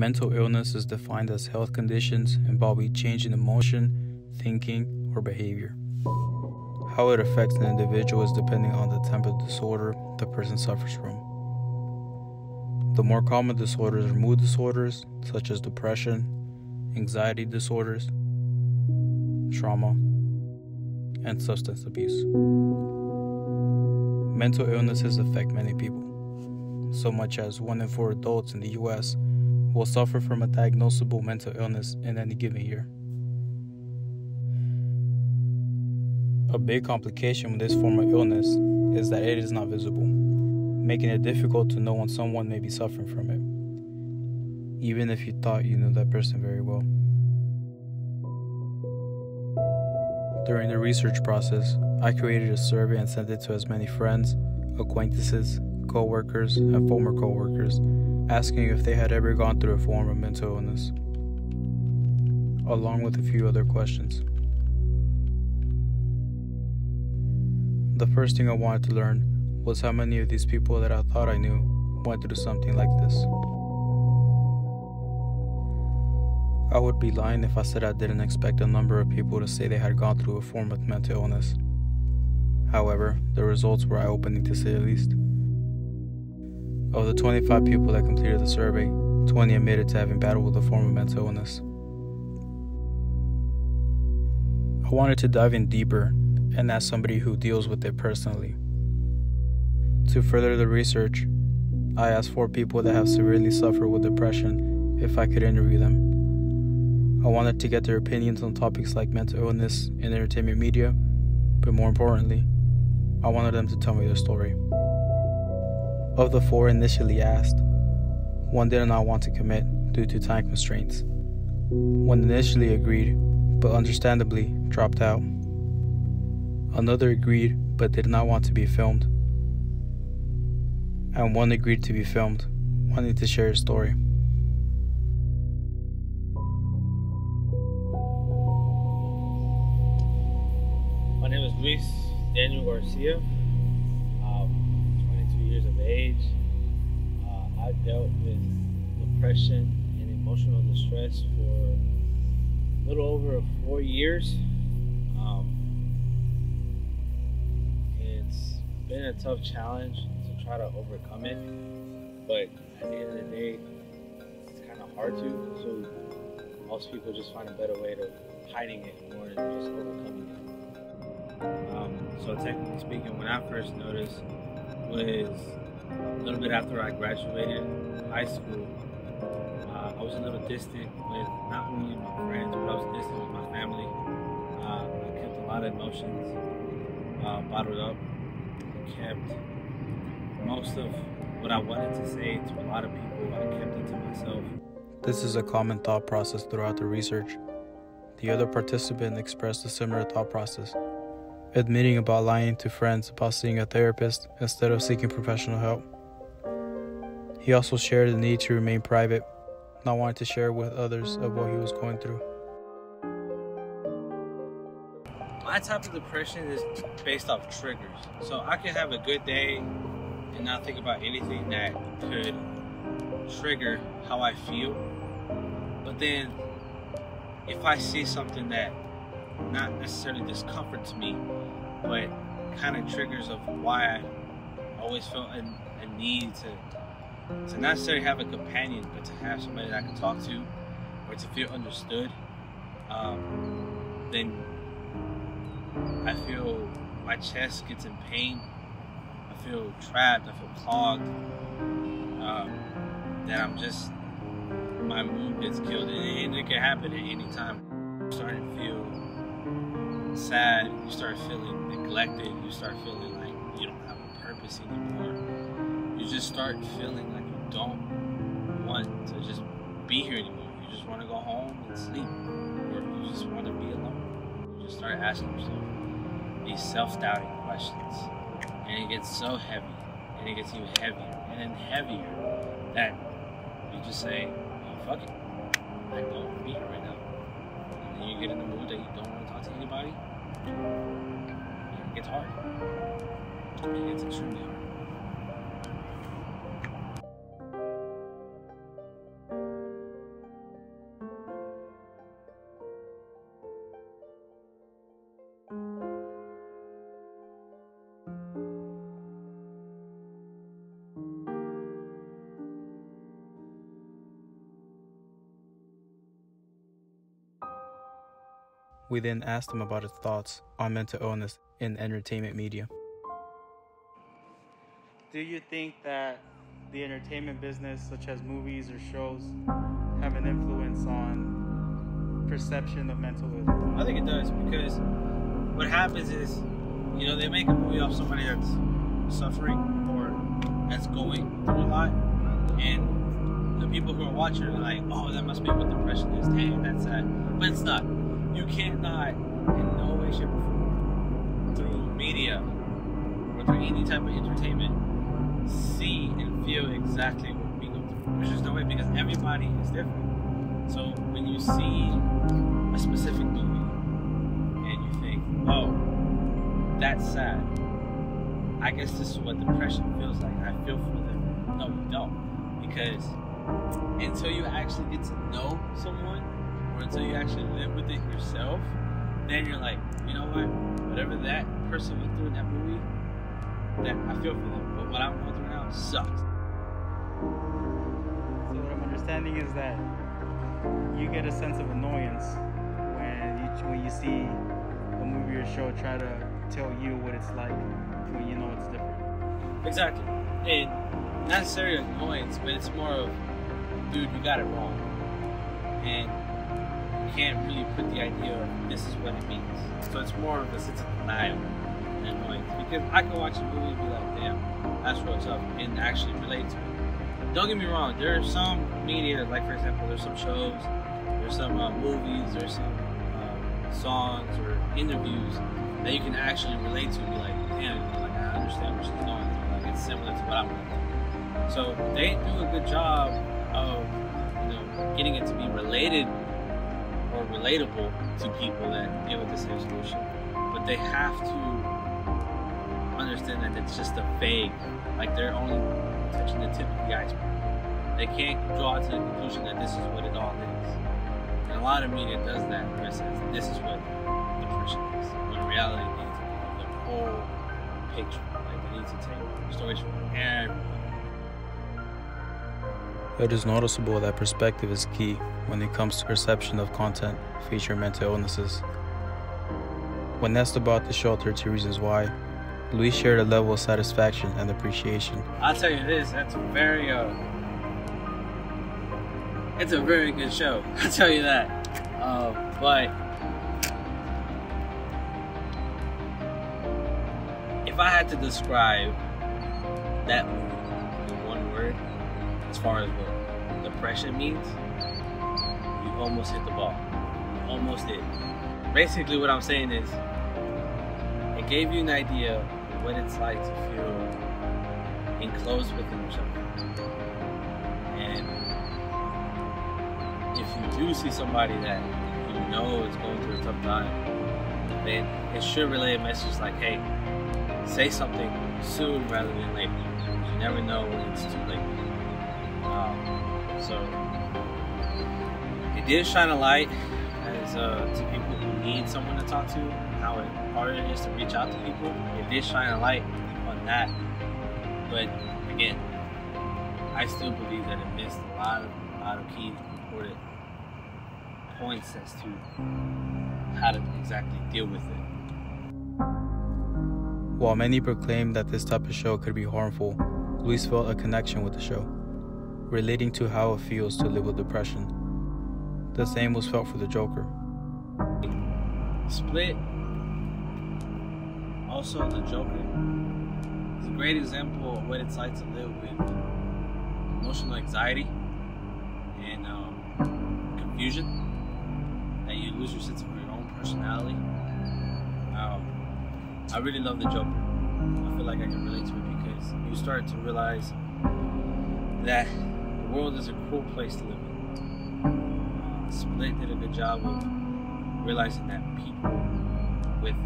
Mental illness is defined as health conditions involving change in emotion, thinking, or behavior. How it affects an individual is depending on the type of disorder the person suffers from. The more common disorders are mood disorders, such as depression, anxiety disorders, trauma, and substance abuse. Mental illnesses affect many people, so much as one in four adults in the US will suffer from a diagnosable mental illness in any given year. A big complication with this form of illness is that it is not visible, making it difficult to know when someone may be suffering from it, even if you thought you knew that person very well. During the research process, I created a survey and sent it to as many friends, acquaintances, co-workers, and former co-workers, asking if they had ever gone through a form of mental illness, along with a few other questions. The first thing I wanted to learn was how many of these people that I thought I knew went through something like this. I would be lying if I said I didn't expect a number of people to say they had gone through a form of mental illness. However, the results were eye opening to say the least. Of the 25 people that completed the survey, 20 admitted to having battled with a form of mental illness. I wanted to dive in deeper and as somebody who deals with it personally. To further the research, I asked four people that have severely suffered with depression if I could interview them. I wanted to get their opinions on topics like mental illness in entertainment media, but more importantly, I wanted them to tell me their story. Of the four initially asked, one did not want to commit due to time constraints. One initially agreed, but understandably dropped out. Another agreed but did not want to be filmed. And one agreed to be filmed, wanting to share his story. My name is Luis Daniel Garcia. Age. Uh, I've dealt with depression and emotional distress for a little over four years. Um, it's been a tough challenge to try to overcome it, but at the end of the day, it's kind of hard to. So most people just find a better way to hiding it more than just overcoming it. Um, so technically speaking, when I first noticed was a little bit after I graduated high school. Uh, I was a little distant with not only my friends, but I was distant with my family. Uh, I kept a lot of emotions uh, bottled up I kept most of what I wanted to say to a lot of people, I kept it to myself. This is a common thought process throughout the research. The other participant expressed a similar thought process, admitting about lying to friends about seeing a therapist instead of seeking professional help. He also shared the need to remain private, not wanting to share with others of what he was going through. my type of depression is based off triggers. So I can have a good day and not think about anything that could trigger how I feel. But then if I see something that not necessarily discomforts me, but kind of triggers of why I always felt a, a need to to not necessarily have a companion, but to have somebody that I can talk to or to feel understood, um, then I feel my chest gets in pain. I feel trapped. I feel clogged. Um, that I'm just my mood gets killed, and it can happen at any time. You start to feel sad. You start feeling neglected. You start feeling like you don't have a purpose anymore. You just start feeling like you don't want to just be here anymore. You just want to go home and sleep, or you just want to be alone. You just start asking yourself these self-doubting questions. And it gets so heavy, and it gets even heavier, and then heavier, that you just say, oh, fuck it. I don't want to be here right now. And then you get in the mood that you don't want to talk to anybody. And it gets hard. It gets extremely hard. We then asked him about his thoughts on mental illness in entertainment media. Do you think that the entertainment business, such as movies or shows, have an influence on perception of mental illness? I think it does because what happens is, you know, they make a movie off somebody that's suffering or that's going through a lot, and the people who are watching are like, "Oh, that must be what depression is. Damn, that's sad." But it's not. You cannot, in no way, shape, or form, through media or through any type of entertainment, see and feel exactly what we go through. There's just no way because everybody is different. So when you see a specific movie and you think, "Oh, that's sad," I guess this is what depression feels like. I feel for them. No, you don't, because until you actually get to know someone or until you actually live with it yourself, then you're like, you know what? Whatever that person went through in that movie, that I feel for them. But what I'm going through now sucks. So what I'm understanding is that you get a sense of annoyance when you when you see a movie or show try to tell you what it's like when you know it's different. Exactly. And not necessarily annoyance, but it's more of, dude, you got it wrong. And can't really put the idea of this is what it means. So it's more of a sense of denial and annoyance. Because I can watch a movie and be like, damn, that's real tough, and actually relate to it. Don't get me wrong, there are some media, like for example, there's some shows, there's some uh, movies, there's some uh, songs or interviews that you can actually relate to and be like, damn, like I understand what she's going through. Like it's similar to what I'm going through. So they do a good job of, you know, getting it to be related relatable to people that deal with the same solution. But they have to understand that it's just a vague, like they're only touching the tip of the iceberg. They can't draw to the conclusion that this is what it all is. And a lot of media does that where it says this is what depression is. When reality, to the whole picture. Like they need to take stories from everyone. It is noticeable that perspective is key when it comes to perception of content featuring mental illnesses. When asked about the show 13 Reasons Why, Luis shared a level of satisfaction and appreciation. I'll tell you this, that's very uh it's a very good show. I'll tell you that. Uh, but if I had to describe that movie in one word, as far as what depression means, you almost hit the ball. You almost did. Basically, what I'm saying is, it gave you an idea of what it's like to feel enclosed within yourself. And if you do see somebody that you know is going through a tough time, then it should relay a message like, hey, say something soon rather than later. You never know when it's too late. So it did shine a light as uh, to people who need someone to talk to, how hard it is to reach out to people. It did shine a light on that. But again, I still believe that it missed a lot of, a lot of key important points as to how to exactly deal with it. While many proclaimed that this type of show could be harmful, Luis felt a connection with the show, relating to how it feels to live with depression. The same was felt for the Joker. Split, also the Joker, is a great example of what it's like to live with emotional anxiety and um, confusion, that you lose your sense of your own personality. Um, I really love the Joker. I feel like I can relate to it because you start to realize that world is a cruel place to live in. Uh, Split did a good job of realizing that people with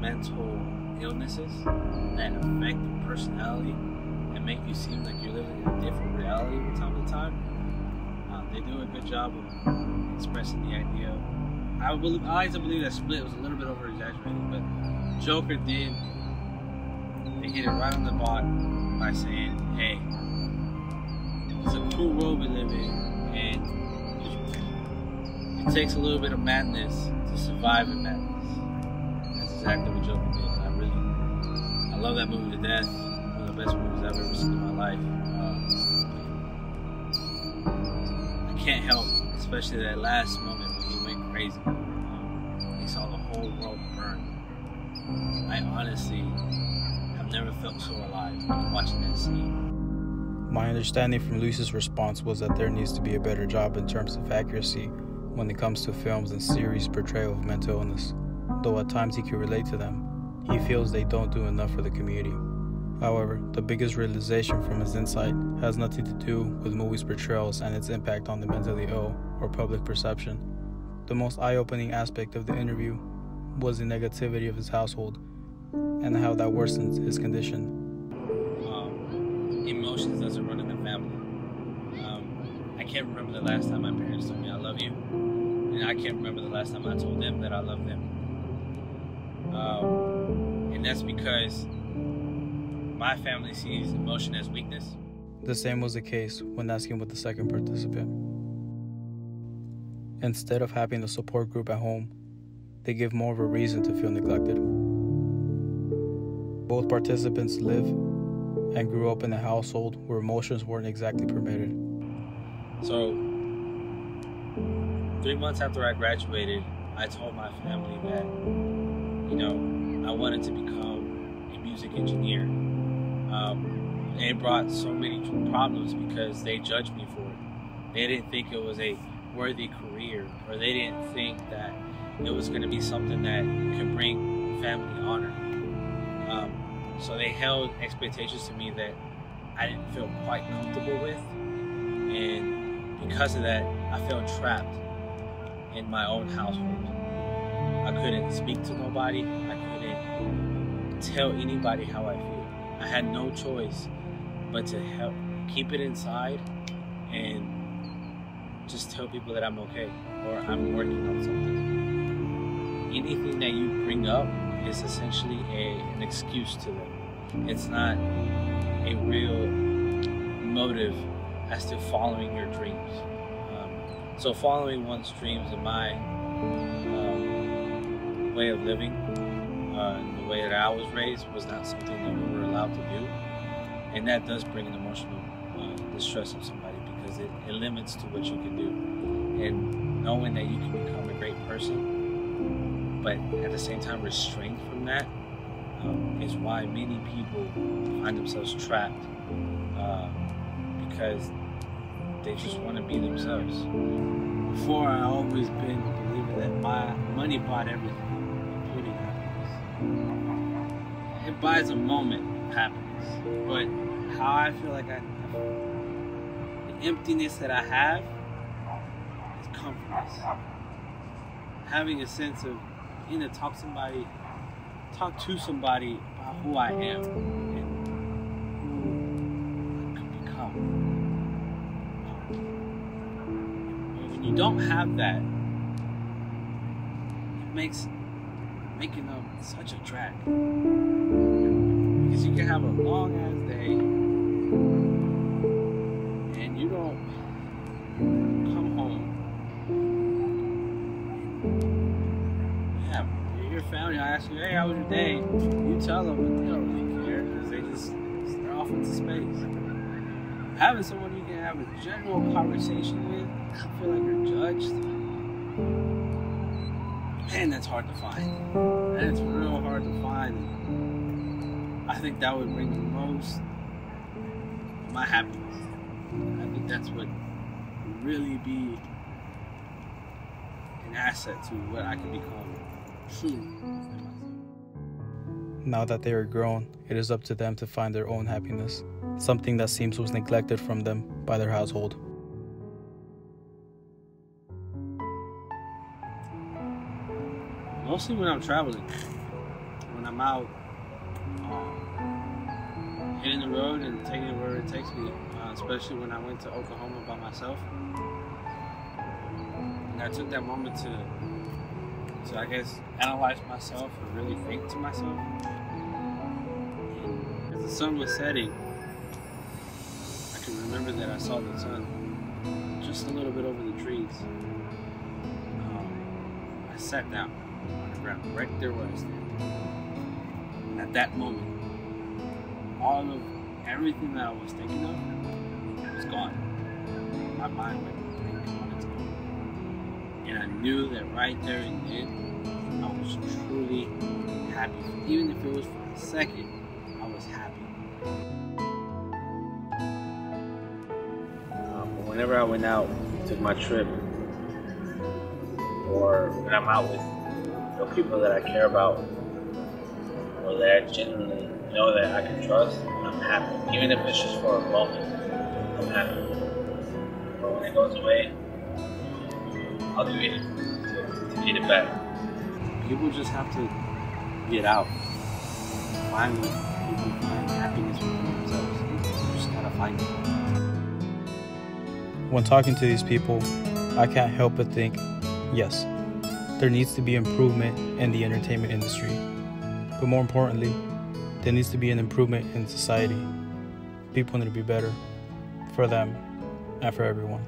mental illnesses that affect personality and make you seem like you're living in a different reality from time to time, uh, they do a good job of expressing the idea. I, believe, I like to believe that Split was a little bit over exaggerated, but Joker did. They hit it right on the spot by saying, "Hey, it's a cool world we live in, and it takes a little bit of madness to survive in madness. That's exactly what Joker did. I really, I love that movie to death. One of the best movies I've ever seen in my life. Um, I can't help, especially that last moment when he went crazy. Um, he saw the whole world burn. I honestly have never felt so alive watching that scene. My understanding from Luis's response was that there needs to be a better job in terms of accuracy when it comes to films and series' portrayal of mental illness. Though at times he can relate to them, he feels they don't do enough for the community. However, the biggest realization from his insight has nothing to do with movies' portrayals and its impact on the mentally ill or public perception. The most eye opening aspect of the interview was the negativity of his household and how that worsens his condition emotions doesn't run in the family. Um, I can't remember the last time my parents told me I love you, and I can't remember the last time I told them that I love them. Um, and that's because my family sees emotion as weakness. The same was the case when asking with the second participant. Instead of having the support group at home, they give more of a reason to feel neglected. Both participants live and grew up in a household where emotions weren't exactly permitted. So, three months after I graduated, I told my family that, you know, I wanted to become a music engineer. Um, and it brought so many problems because they judged me for it. They didn't think it was a worthy career, or they didn't think that it was going to be something that could bring family honor. Um, so they held expectations to me that I didn't feel quite comfortable with. And because of that, I felt trapped in my own household. I couldn't speak to nobody. I couldn't tell anybody how I feel. I had no choice but to help keep it inside and just tell people that I'm okay or I'm working on something. Anything that you bring up is essentially a, an excuse to them. It's not a real motive as to following your dreams. Um, so, following one's dreams in my um, way of living, uh, the way that I was raised, was not something that we were allowed to do. And that does bring an emotional uh, distress of somebody because it, it limits to what you can do. And knowing that you can become a great person, but at the same time restrained from that, um, is why many people find themselves trapped uh, because they just want to be themselves. Before, I always been believer that my money bought everything, including happiness. It buys a moment happiness, but how I feel like I, the emptiness that I have is comfortless. Having a sense of being to talk somebody, talk to somebody about who I am and who I could become. Um, when you don't have that, it makes making them such a drag. Because you can have a long ass day ask you, hey, how was your day? You tell them, but they don't really care because they just they're off into space. Having someone you can have a general conversation with, I feel like you're judged. Man, that's hard to find. That's real hard to find. I think that would bring the most my happiness. I think that's what would really be an asset to what I can become truly. Now that they are grown, it is up to them to find their own happiness, something that seems was neglected from them by their household. Mostly when I'm traveling, when I'm out, um, hitting the road and taking it where it takes me. Uh, especially when I went to Oklahoma by myself, and I took that moment to, to I guess, analyze myself and really think to myself. And as the sun was setting, I can remember that I saw the sun just a little bit over the trees. Um, I sat down on the ground, right there where I stand. At that moment, all of everything that I was thinking of was gone. My mind went And I knew that right there and then, I was truly happy. Even if it was for a second, I was happy. Um, whenever I went out, took my trip, or when I'm out with the people that I care about, or that I genuinely know that I can trust, I'm happy. Even if it's just for a moment, I'm happy. But when it goes away, I'll do anything to get it back. People just have to get out. Find what people find happiness within themselves. You just gotta find it. When talking to these people, I can't help but think yes, there needs to be improvement in the entertainment industry. But more importantly, there needs to be an improvement in society. People need to be better for them and for everyone.